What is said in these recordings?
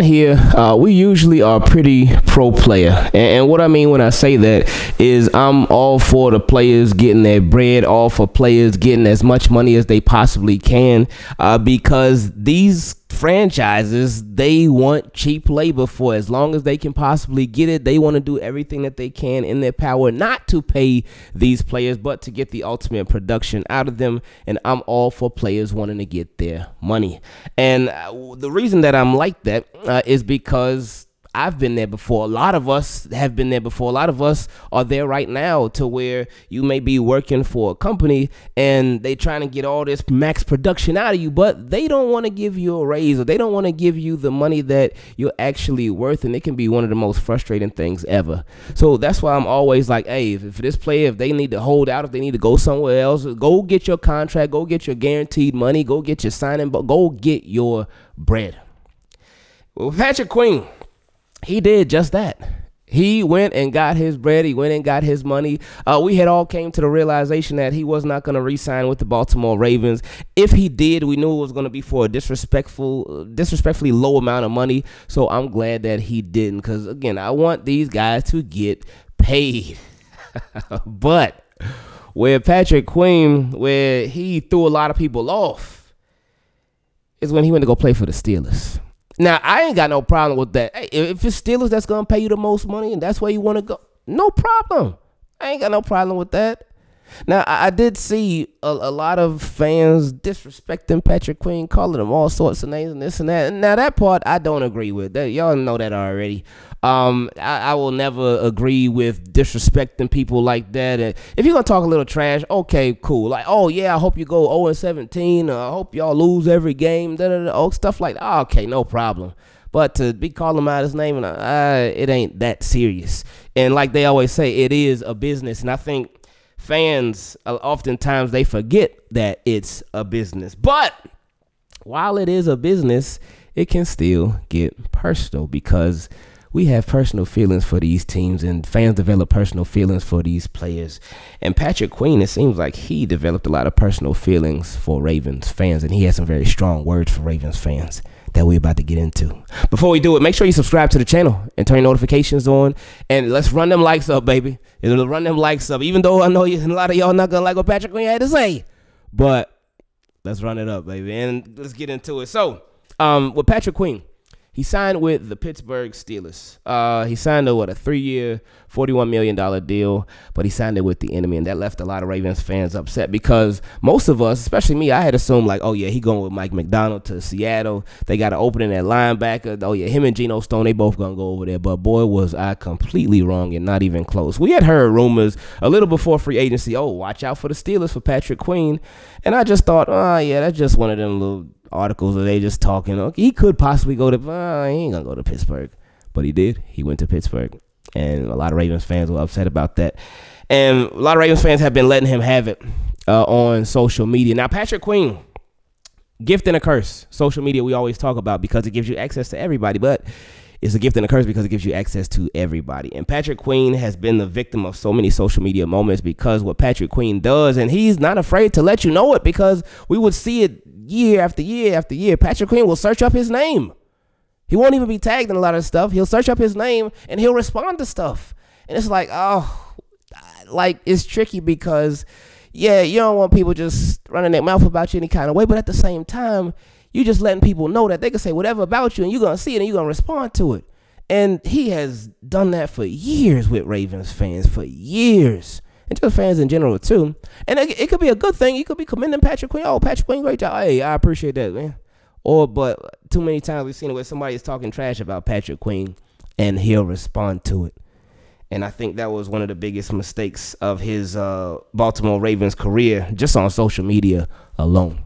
here uh, we usually are pretty pro player. And, and, what i mean when i say that is i'm all for the players getting their bread all for players getting as much money as they possibly can uh, because these franchises they want cheap labor for as long as they can possibly get it. They want to do everything that they can in their power not to pay these players but to get the ultimate production out of them. And i'm all for players wanting to get their money. And uh, the reason that i'm like that uh, is because I've been there before. A lot of us have been there before. A lot of us are there right now to where you may be working for a company and they trying to get all this max production out of you, but they don't want to give you a raise or they don't want to give you the money that you're actually worth. And it can be one of the most frustrating things ever. So that's why I'm always like, hey, if, if this player, if they need to hold out, if they need to go somewhere else, go get your contract, go get your guaranteed money, go get your signing, but go get your bread. Well, Patrick Queen he did just that. He went and got his bread. He went and got his money. Uh, we had all came to the realization that he was not going to re-sign with the Baltimore Ravens. If he did, we knew it was going to be for a disrespectful, disrespectfully low amount of money. So I'm glad that he didn't, because again, I want these guys to get paid. but where Patrick Queen, where he threw a lot of people off, is when he went to go play for the Steelers. Now I ain't got no problem with that. Hey, if it's Steelers that's gonna pay you the most money and that's where you want to go, no problem. I ain't got no problem with that. Now I, did see a, a, lot of fans disrespecting Patrick Queen, calling him all sorts of names and this and that. Now that part I don't agree with. That y'all know that already. Um, I, I, will never agree with disrespecting people like that. And if you're gonna talk a little trash, okay, cool. Like, oh yeah, I hope you go 0 and 17. Uh, I hope y'all lose every game. Da, da, da, oh, stuff like that. Okay, no problem. But to be calling out his name, and uh, it ain't that serious. And like they always say, it is a business. And I think fans uh, oftentimes they forget that it's a business. But while it is a business, it can still get personal because we have personal feelings for these teams and fans develop personal feelings for these players. And Patrick Queen, it seems like he developed a lot of personal feelings for Ravens fans and he has some very strong words for Ravens fans that we're about to get into. Before we do it, make sure you subscribe to the channel and turn your notifications on. And let's run them likes up, baby. It'll run them likes up. Even though I know you, a lot of y'all not gonna like what Patrick Queen had to say, but let's run it up, baby. And let's get into it. So, um, with Patrick Queen, he signed with the Pittsburgh Steelers. Uh, he signed a what a three-year, forty-one million dollar deal, but he signed it with the enemy, and that left a lot of Ravens fans upset because most of us, especially me, I had assumed like, oh yeah, he going with Mike Macdonald to Seattle. They got an opening at linebacker. Oh yeah, him and Geno Stone, they both gonna go over there. But boy, was I completely wrong and not even close. We had heard rumors a little before free agency. Oh, watch out for the Steelers for Patrick Queen, and I just thought, oh yeah, that's just one of them little articles or they just talking. Okay, he could possibly go to. Uh, he ain't gonna go to Pittsburgh, but he did. He went to Pittsburgh, and a lot of Ravens fans were upset about that. And a lot of Ravens fans have been letting him have it uh, on social media. Now, Patrick Queen, gift and a curse. Social media we always talk about because it gives you access to everybody, but it's a gift and a curse because it gives you access to everybody. And Patrick Queen has been the victim of so many social media moments because what Patrick Queen does, and he's not afraid to let you know it because we would see it year after year after year, Patrick Queen will search up his name. He won't even be tagged in a lot of stuff. He'll search up his name and he'll respond to stuff. And it's like, oh, like it's tricky because, yeah, you don't want people just running their mouth about you any kind of way, but at the same time, you just letting people know that they can say whatever about you and you're going to see it and you're going to respond to it. And he has done that for years with Ravens fans, for years and just fans in general too. And it, it could be a good thing. You could be commending Patrick Queen. Oh, Patrick Queen, great job. Hey, I appreciate that, man. Or, but too many times we've seen it where somebody is talking trash about Patrick Queen, and he'll respond to it. And I think that was one of the biggest mistakes of his uh, Baltimore Ravens career, just on social media alone.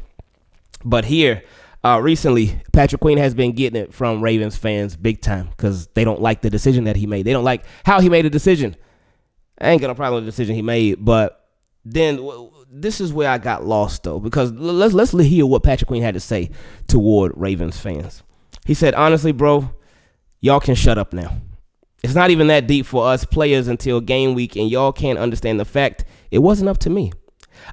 But here, uh, recently, Patrick Queen has been getting it from Ravens fans big time because they don't like the decision that he made. They don't like how he made a decision. I ain't got no problem with the decision he made, but then this is where I got lost though, because let's let's hear what Patrick Queen had to say toward Ravens fans. He said, honestly, bro, y'all can shut up now. It's not even that deep for us players until game week, and y'all can't understand the fact it wasn't up to me.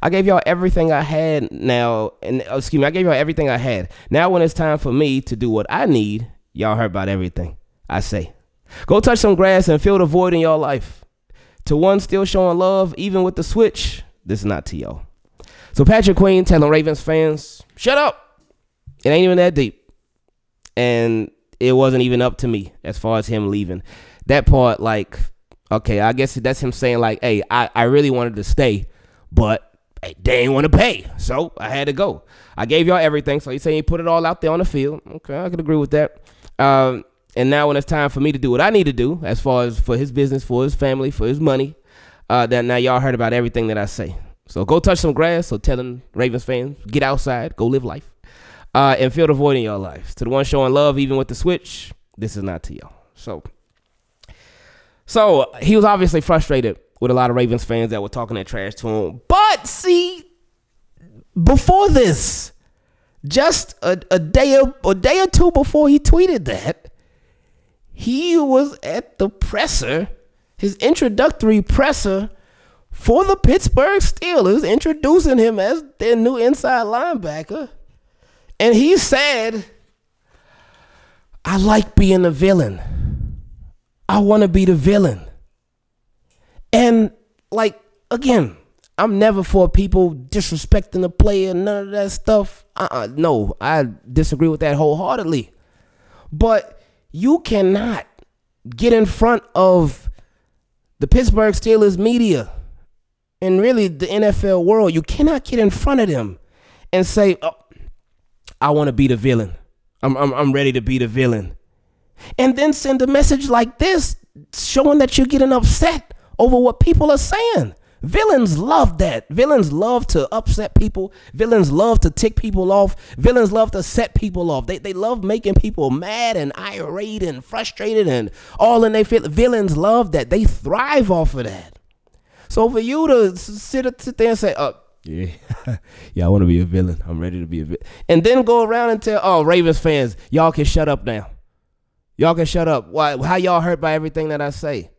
I gave y'all everything I had now, and uh, excuse me, I gave y'all everything I had. Now, when it's time for me to do what I need, y'all heard about everything I say. Go touch some grass and fill the void in your life. To one still showing love, even with the switch, this is not to y'all. So Patrick Queen telling Ravens fans, shut up. It ain't even that deep. And it wasn't even up to me as far as him leaving. That part, like, okay, I guess that's him saying, like, hey, I, I really wanted to stay, but they ain't want to pay. So I had to go. I gave y'all everything. So he's saying he put it all out there on the field. Okay, I could agree with that. Um, and now when it's time for me to do what I need to do, as far as for his business, for his family, for his money, uh, that now y'all heard about everything that I say. So go touch some grass. So telling Ravens fans, get outside, go live life, uh, and fill the void in your lives. To the one showing love, even with the switch, this is not to y'all. So, so he was obviously frustrated with a lot of Ravens fans that were talking that trash to him. But see, before this, just a, a day a day or two before he tweeted that, he was at the presser, his introductory presser for the Pittsburgh Steelers, introducing him as their new inside linebacker. And he said, I like being a villain. I want to be the villain. And like again, I'm never for people disrespecting the player, none of that stuff. Uh-uh, no, I disagree with that wholeheartedly. But you cannot get in front of the Pittsburgh Steelers media and really the NFL world. You cannot get in front of them and say, oh, I want to be the villain. I'm, I'm, I'm ready to be the villain. And then send a message like this showing that you're getting upset over what people are saying. Villains love that. Villains love to upset people. Villains love to tick people off. Villains love to set people off. They, they love making people mad and irate and frustrated and all in their feel. Villains love that. They thrive off of that. So for you to sit, sit there and say, oh, yeah, yeah, I want to be a villain. I'm ready to be a villain. And then go around and tell, oh, Ravens fans, y'all can shut up now. Y'all can shut up. Why? How y'all hurt by everything that I say?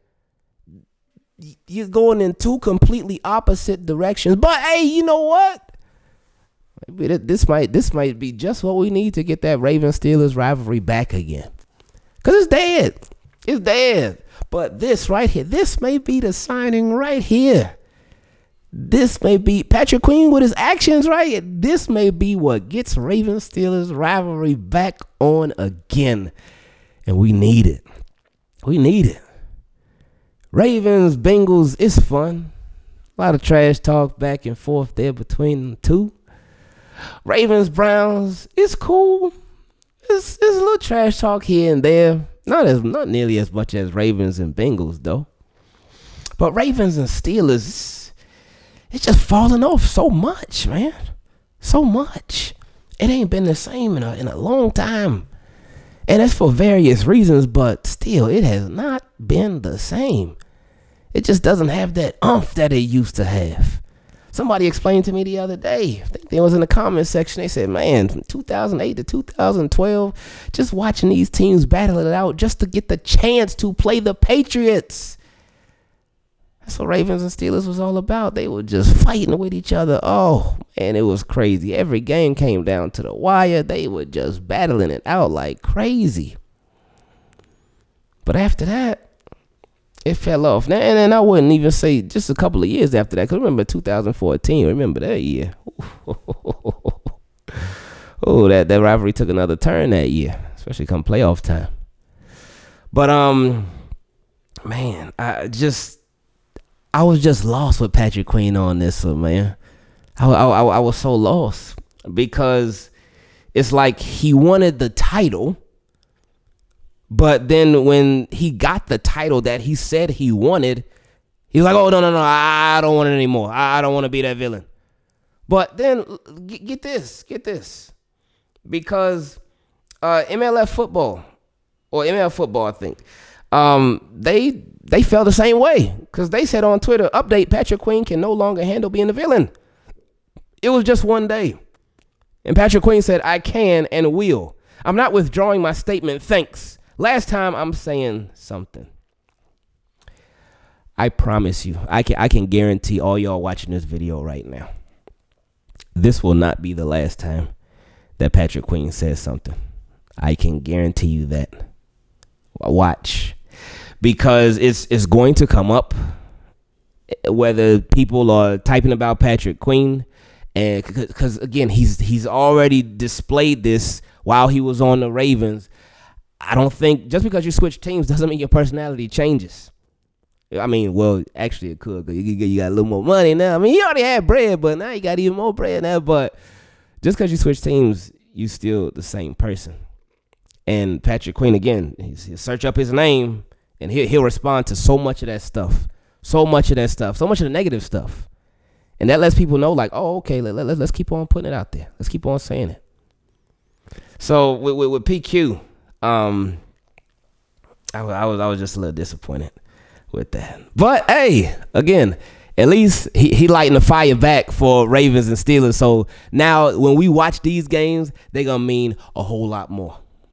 You're going in two completely opposite directions. But hey, you know what? Maybe this might this might be just what we need to get that Raven Steelers rivalry back again. Cause it's dead. It's dead. But this right here, this may be the signing right here. This may be Patrick Queen with his actions right. This may be what gets Raven Steelers rivalry back on again. And we need it. We need it. Ravens, Bengals, it's fun. A lot of trash talk back and forth there between the two. Ravens, Browns, it's cool. It's, it's a little trash talk here and there. Not as not nearly as much as Ravens and Bengals though. But Ravens and Steelers, it's just falling off so much, man. So much. It ain't been the same in a, in a long time. And that's for various reasons, but still, it has not been the same. It just doesn't have that umph that it used to have. Somebody explained to me the other day. I think they was in the comment section. They said, "Man, from 2008 to 2012, just watching these teams battle it out just to get the chance to play the Patriots." That's what Ravens and Steelers was all about. They were just fighting with each other. Oh, man, it was crazy. Every game came down to the wire. They were just battling it out like crazy. But after that, it fell off. Now, and then I wouldn't even say just a couple of years after that. Cause remember 2014. Remember that year. oh, that that rivalry took another turn that year, especially come playoff time. But um, man, I just I was just lost with Patrick Queen on this one, man. I, I, I was so lost because it's like he wanted the title but then when he got the title that he said he wanted, he's like, "Oh no, no, no! I don't want it anymore. I don't want to be that villain." But then get this, get this, because uh, MLF football or ML football, I think, um, they they felt the same way because they said on Twitter, "Update: Patrick Queen can no longer handle being the villain." It was just one day, and Patrick Queen said, "I can and will. I'm not withdrawing my statement. Thanks." Last time I'm saying something. I promise you, I can I can guarantee all y'all watching this video right now. This will not be the last time that Patrick Queen says something. I can guarantee you that. Watch. Because it's it's going to come up whether people are typing about Patrick Queen and cuz again he's he's already displayed this while he was on the Ravens. I don't think just because you switch teams doesn't mean your personality changes. I mean, well, actually, it could. You, you got a little more money now. I mean, he already had bread, but now you got even more bread now. But just because you switch teams, you still the same person. And Patrick Queen again, he'll search up his name, and he'll he'll respond to so much of that stuff, so much of that stuff, so much of the negative stuff, and that lets people know, like, oh, okay, let, let, let's keep on putting it out there. Let's keep on saying it. So with, with, with PQ, um, I, I was I was just a little disappointed with that. But hey, again, at least he, he lighting the fire back for Ravens and Steelers. So now when we watch these games, they're gonna mean a whole lot more.